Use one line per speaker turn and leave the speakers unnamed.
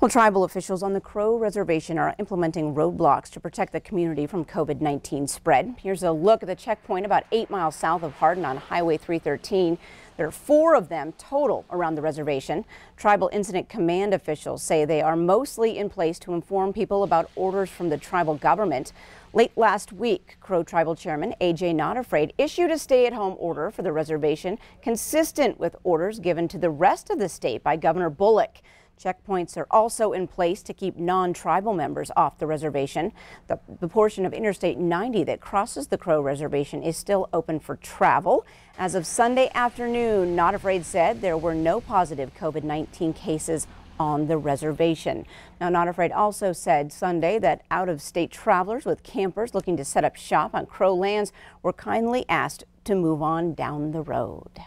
Well, tribal officials on the Crow Reservation are implementing roadblocks to protect the community from COVID-19 spread. Here's a look at the checkpoint about eight miles south of Hardin on Highway 313. There are four of them total around the reservation. Tribal Incident Command officials say they are mostly in place to inform people about orders from the tribal government. Late last week, Crow Tribal Chairman A.J. Not Afraid issued a stay-at-home order for the reservation consistent with orders given to the rest of the state by Governor Bullock. Checkpoints are also in place to keep non-tribal members off the reservation. The, the, portion of Interstate 90 that crosses the Crow Reservation is still open for travel. As of Sunday afternoon, Not Afraid said there were no positive COVID-19 cases on the reservation. Now, Not Afraid also said Sunday that out-of-state travelers with campers looking to set up shop on Crow lands were kindly asked to move on down the road.